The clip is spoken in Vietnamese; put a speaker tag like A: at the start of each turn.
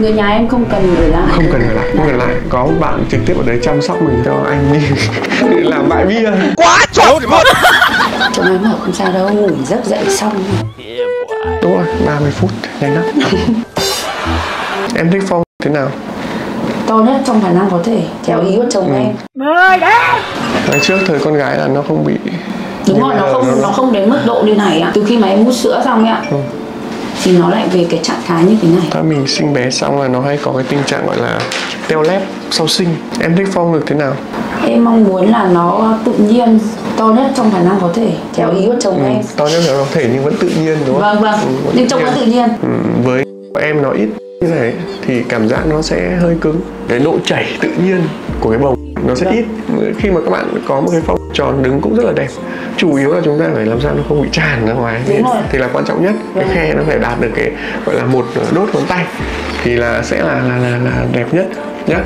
A: người nhà em không cần ở lại.
B: Không cần ở lại không cần ở lại. Có một bạn trực tiếp ở đấy chăm sóc mình cho anh đi để làm bại bia.
C: Quá chuẩn luôn
A: chúng em bảo không sao đâu ngủ giấc dậy xong.
B: Đúng rồi 30 phút nhanh lắm. Em thích phong thế nào?
A: To nhất trong khả năng có thể theo ý của chồng em.
B: Ngày trước thời con gái là nó không bị
A: đúng rồi nó không nó không đến mức độ như này ạ. Từ khi mà em hút sữa xong ấy ạ.
B: Ừ.
A: thì nó lại về cái trạng thái như thế này.
B: ถ้า mình sinh bé xong là nó hay có cái tình trạng gọi là teo lép sau sinh. Em thích phong được thế nào?
A: Em mong muốn là nó tự nhiên to nhất trong khả năng có thể theo ý của chồng
B: ừ,
A: em.
B: to nhất là có thể nhưng vẫn tự nhiên đúng không?
A: Vâng vâng.
B: Ừ, vẫn
A: nhưng trông nó tự nhiên.
B: Ừ, với em nó ít như này thì cảm giác nó sẽ hơi cứng. Cái độ chảy tự nhiên của cái bầu nó sẽ ít. Khi mà các bạn có một cái phong tròn đứng cũng rất là đẹp chủ yếu là chúng ta phải làm sao nó không bị tràn ra ngoài
A: Đúng rồi.
B: thì là quan trọng nhất cái
A: Vâng.
B: khe nó phải đạt được cái gọi là một đốt ngón tay thì là sẽ là là là, là đẹp nhất nhé